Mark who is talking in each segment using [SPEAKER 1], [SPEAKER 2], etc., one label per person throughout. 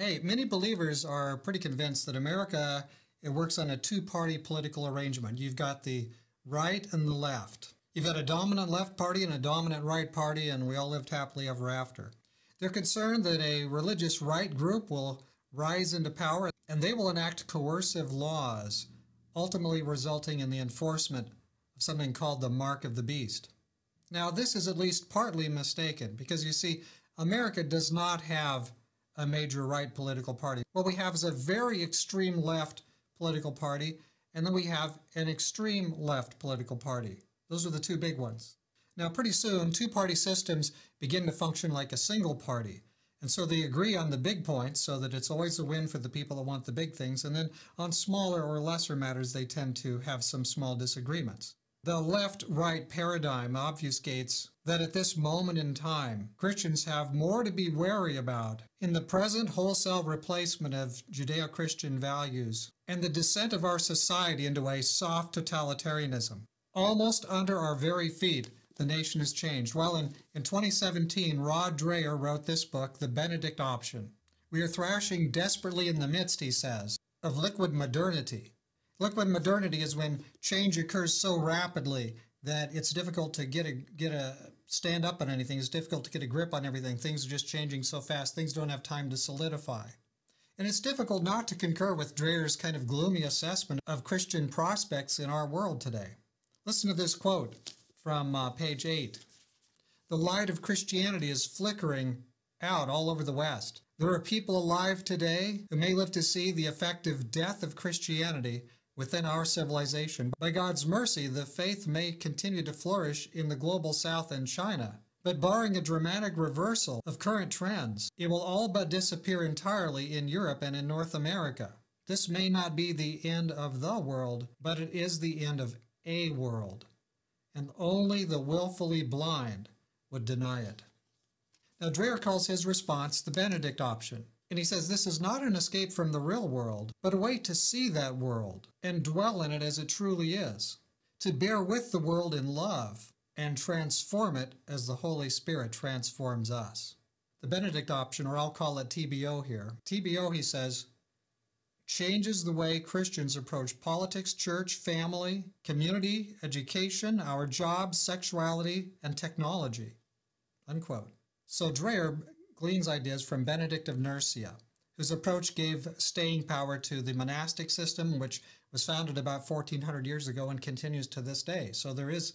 [SPEAKER 1] Hey, many believers are pretty convinced that America it works on a two-party political arrangement. You've got the right and the left. You've got a dominant left party and a dominant right party, and we all lived happily ever after. They're concerned that a religious right group will rise into power and they will enact coercive laws, ultimately resulting in the enforcement of something called the mark of the beast. Now, this is at least partly mistaken because you see, America does not have a major right political party. What we have is a very extreme left political party, and then we have an extreme left political party. Those are the two big ones. Now, pretty soon, two party systems begin to function like a single party. And so they agree on the big points so that it's always a win for the people that want the big things. And then on smaller or lesser matters, they tend to have some small disagreements. The left right paradigm obfuscates that at this moment in time, Christians have more to be wary about in the present wholesale replacement of Judeo Christian values and the descent of our society into a soft totalitarianism. Almost under our very feet, the nation has changed. Well, in, in 2017, Rod Dreher wrote this book, The Benedict Option. We are thrashing desperately in the midst, he says, of liquid modernity. Liquid modernity is when change occurs so rapidly that it's difficult to get a get a stand up on anything. It's difficult to get a grip on everything. Things are just changing so fast. Things don't have time to solidify. And it's difficult not to concur with Dreher's kind of gloomy assessment of Christian prospects in our world today. Listen to this quote from uh, page 8. The light of Christianity is flickering out all over the West. There are people alive today who may live to see the effective death of Christianity within our civilization. By God's mercy, the faith may continue to flourish in the global South and China. But barring a dramatic reversal of current trends, it will all but disappear entirely in Europe and in North America. This may not be the end of the world, but it is the end of a world and only the willfully blind would deny it. Now, Dreher calls his response the Benedict option. And he says this is not an escape from the real world, but a way to see that world and dwell in it as it truly is, to bear with the world in love and transform it as the Holy Spirit transforms us. The Benedict option, or I'll call it TBO here. TBO, he says, changes the way Christians approach politics, church, family, community, education, our jobs, sexuality, and technology. Unquote. So Dreher gleans ideas from Benedict of Nursia, whose approach gave staying power to the monastic system, which was founded about 1400 years ago and continues to this day. So there is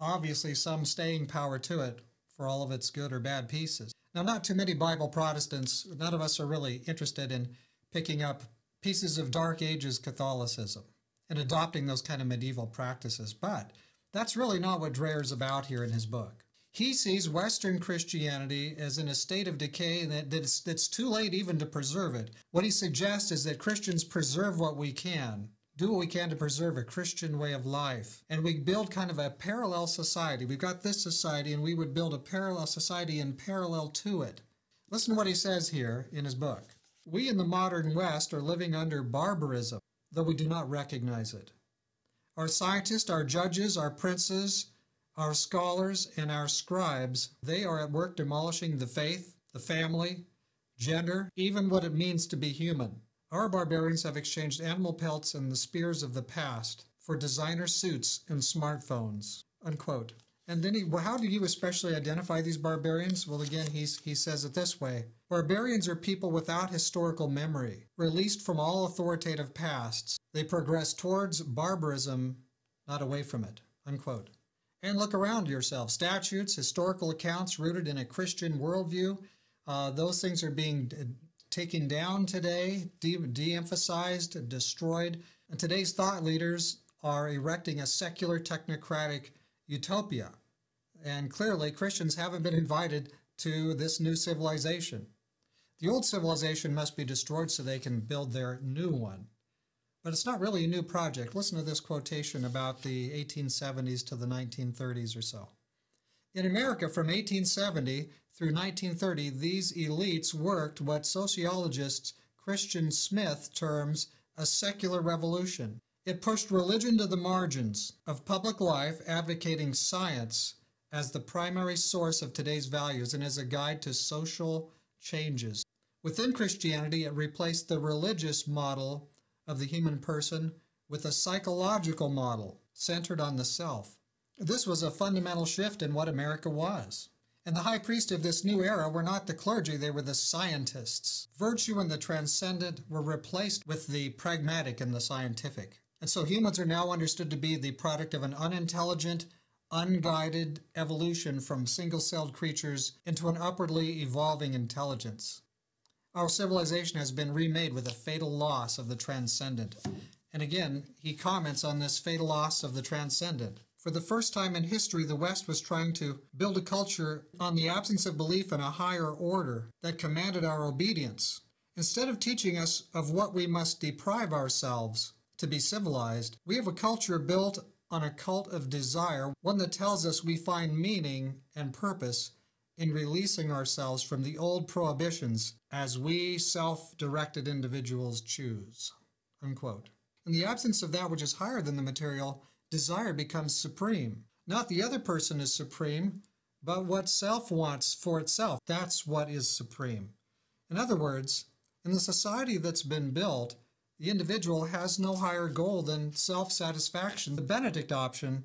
[SPEAKER 1] obviously some staying power to it for all of its good or bad pieces. Now, not too many Bible Protestants, none of us are really interested in picking up pieces of Dark Ages Catholicism and adopting those kind of medieval practices. But that's really not what Dreher's about here in his book. He sees Western Christianity as in a state of decay that, that's, that's too late even to preserve it. What he suggests is that Christians preserve what we can, do what we can to preserve a Christian way of life. And we build kind of a parallel society. We've got this society, and we would build a parallel society in parallel to it. Listen to what he says here in his book. We in the modern West are living under barbarism, though we do not recognize it. Our scientists, our judges, our princes, our scholars, and our scribes, they are at work demolishing the faith, the family, gender, even what it means to be human. Our barbarians have exchanged animal pelts and the spears of the past for designer suits and smartphones. Unquote. And then he, well, how do you especially identify these barbarians? Well, again, he's, he says it this way. Barbarians are people without historical memory, released from all authoritative pasts. They progress towards barbarism, not away from it. Unquote. And look around yourself. Statutes, historical accounts rooted in a Christian worldview, uh, those things are being taken down today, de emphasized, destroyed. And today's thought leaders are erecting a secular technocratic utopia. And clearly, Christians haven't been invited to this new civilization. The old civilization must be destroyed so they can build their new one. But it's not really a new project. Listen to this quotation about the 1870s to the 1930s or so. In America, from 1870 through 1930, these elites worked what sociologist Christian Smith terms a secular revolution. It pushed religion to the margins of public life, advocating science as the primary source of today's values and as a guide to social changes. Within Christianity, it replaced the religious model of the human person with a psychological model centered on the self. This was a fundamental shift in what America was. And the high priest of this new era were not the clergy, they were the scientists. Virtue and the transcendent were replaced with the pragmatic and the scientific. And so humans are now understood to be the product of an unintelligent, unguided evolution from single celled creatures into an upwardly evolving intelligence. Our civilization has been remade with a fatal loss of the transcendent. And again, he comments on this fatal loss of the transcendent. For the first time in history, the West was trying to build a culture on the absence of belief in a higher order that commanded our obedience. Instead of teaching us of what we must deprive ourselves to be civilized, we have a culture built on a cult of desire, one that tells us we find meaning and purpose in releasing ourselves from the old prohibitions as we self directed individuals choose. Unquote. In the absence of that which is higher than the material, desire becomes supreme. Not the other person is supreme, but what self wants for itself. That's what is supreme. In other words, in the society that's been built, the individual has no higher goal than self satisfaction. The Benedict option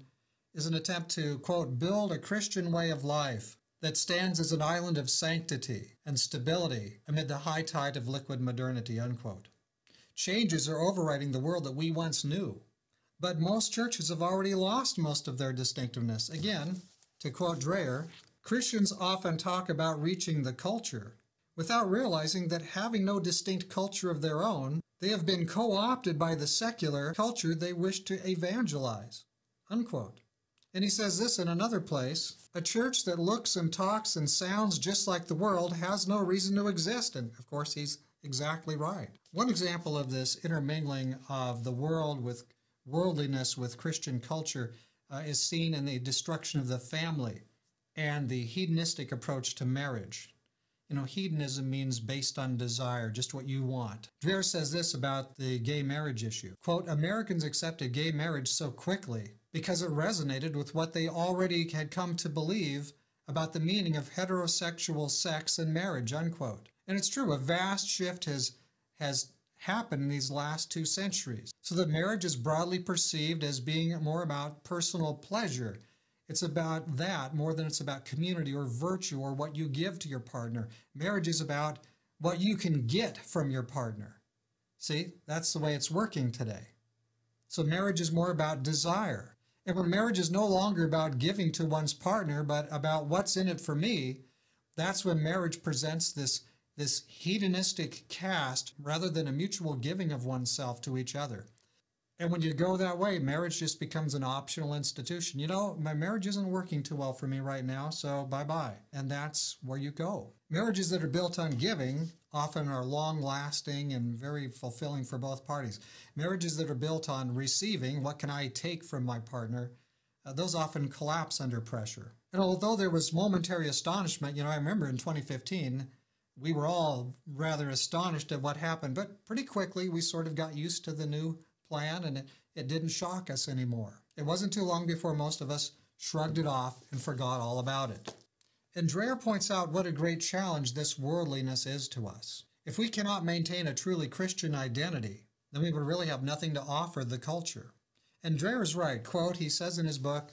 [SPEAKER 1] is an attempt to, quote, build a Christian way of life that stands as an island of sanctity and stability amid the high tide of liquid modernity, unquote. Changes are overriding the world that we once knew. But most churches have already lost most of their distinctiveness. Again, to quote Dreher, Christians often talk about reaching the culture without realizing that having no distinct culture of their own, they have been co opted by the secular culture they wish to evangelize. Unquote. And he says this in another place a church that looks and talks and sounds just like the world has no reason to exist. And of course, he's exactly right. One example of this intermingling of the world with worldliness with Christian culture uh, is seen in the destruction of the family and the hedonistic approach to marriage. You know, hedonism means based on desire, just what you want. Dreher says this about the gay marriage issue. Quote, Americans accepted gay marriage so quickly because it resonated with what they already had come to believe about the meaning of heterosexual sex and marriage, unquote. And it's true, a vast shift has has happened in these last two centuries. So that marriage is broadly perceived as being more about personal pleasure. It's about that more than it's about community or virtue or what you give to your partner. Marriage is about what you can get from your partner. See, that's the way it's working today. So marriage is more about desire. And when marriage is no longer about giving to one's partner, but about what's in it for me, that's when marriage presents this this hedonistic cast rather than a mutual giving of oneself to each other. And when you go that way, marriage just becomes an optional institution. You know, my marriage isn't working too well for me right now, so bye bye. And that's where you go. Marriages that are built on giving often are long lasting and very fulfilling for both parties. Marriages that are built on receiving, what can I take from my partner, uh, those often collapse under pressure. And although there was momentary astonishment, you know, I remember in 2015, we were all rather astonished at what happened, but pretty quickly we sort of got used to the new plan and it, it didn't shock us anymore. It wasn't too long before most of us shrugged it off and forgot all about it. And Dreher points out what a great challenge this worldliness is to us. If we cannot maintain a truly Christian identity, then we would really have nothing to offer the culture. And Dreher is right. Quote, he says in his book,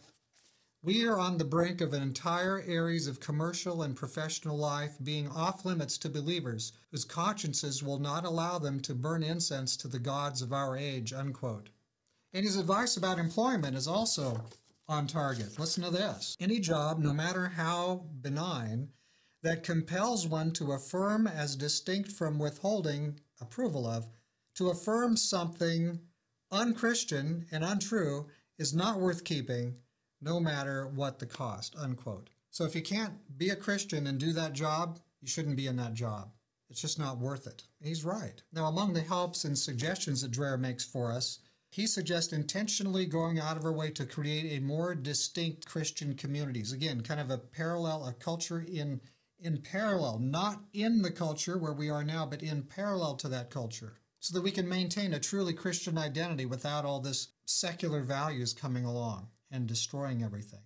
[SPEAKER 1] we are on the brink of an entire areas of commercial and professional life being off limits to believers whose consciences will not allow them to burn incense to the gods of our age. Unquote. And his advice about employment is also on target. Listen to this. Any job, no matter how benign, that compels one to affirm as distinct from withholding approval of, to affirm something unchristian and untrue is not worth keeping no matter what the cost, unquote. So if you can't be a Christian and do that job, you shouldn't be in that job. It's just not worth it. He's right. Now, among the helps and suggestions that Dreher makes for us, he suggests intentionally going out of our way to create a more distinct Christian communities. Again, kind of a parallel, a culture in in parallel, not in the culture where we are now, but in parallel to that culture, so that we can maintain a truly Christian identity without all this secular values coming along and destroying everything.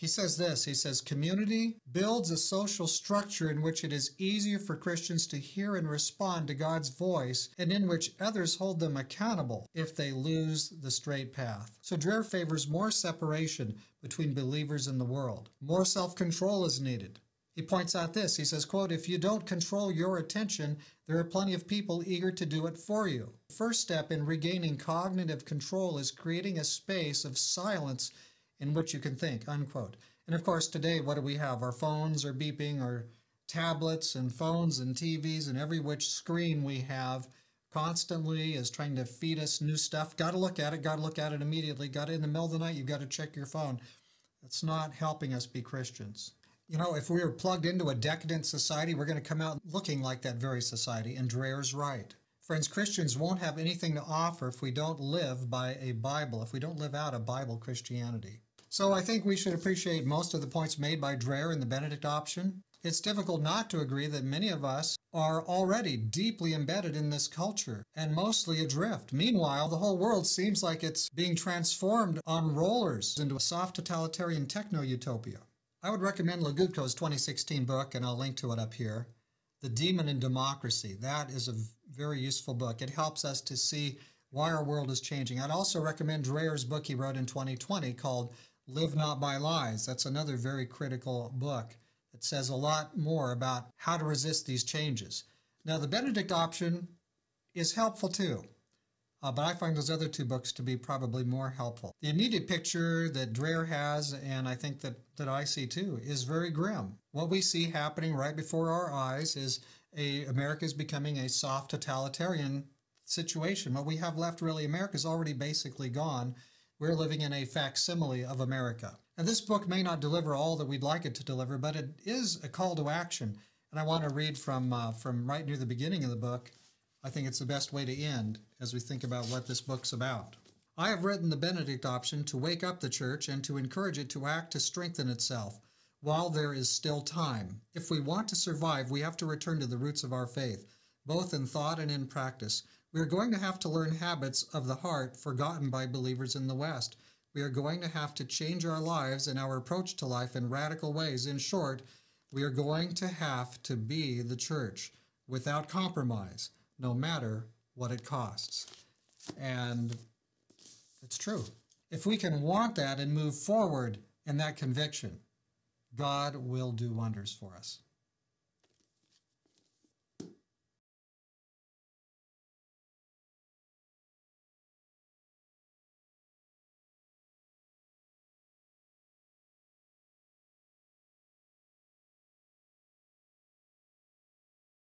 [SPEAKER 1] He says this He says, Community builds a social structure in which it is easier for Christians to hear and respond to God's voice and in which others hold them accountable if they lose the straight path. So Dreher favors more separation between believers in the world. More self control is needed. He points out this. He says, quote, if you don't control your attention, there are plenty of people eager to do it for you. The first step in regaining cognitive control is creating a space of silence in which you can think, unquote. And of course, today, what do we have? Our phones are beeping, our tablets and phones and TVs and every which screen we have constantly is trying to feed us new stuff. Got to look at it, got to look at it immediately. Got it in the middle of the night, you've got to check your phone. It's not helping us be Christians. You know, if we were plugged into a decadent society, we're going to come out looking like that very society, and Dreher's right. Friends, Christians won't have anything to offer if we don't live by a Bible, if we don't live out a Bible Christianity. So I think we should appreciate most of the points made by Dreher in the Benedict option. It's difficult not to agree that many of us are already deeply embedded in this culture and mostly adrift. Meanwhile, the whole world seems like it's being transformed on rollers into a soft totalitarian techno utopia. I would recommend Legutko's 2016 book, and I'll link to it up here, The Demon in Democracy. That is a very useful book. It helps us to see why our world is changing. I'd also recommend Dreher's book he wrote in 2020 called Live Not by Lies. That's another very critical book that says a lot more about how to resist these changes. Now, the Benedict option is helpful too, uh, but I find those other two books to be probably more helpful. The immediate picture that Dreher has, and I think that, that I see too, is very grim. What we see happening right before our eyes is a, America is becoming a soft totalitarian situation. What we have left really, America is already basically gone we're living in a facsimile of America. And this book may not deliver all that we'd like it to deliver, but it is a call to action. And I want to read from, uh, from right near the beginning of the book. I think it's the best way to end as we think about what this book's about. I have written the Benedict option to wake up the church and to encourage it to act to strengthen itself while there is still time. If we want to survive, we have to return to the roots of our faith, both in thought and in practice. We are going to have to learn habits of the heart forgotten by believers in the West. We are going to have to change our lives and our approach to life in radical ways. In short, we are going to have to be the church without compromise, no matter what it costs. And it's true. If we can want that and move forward in that conviction, God will do wonders for us.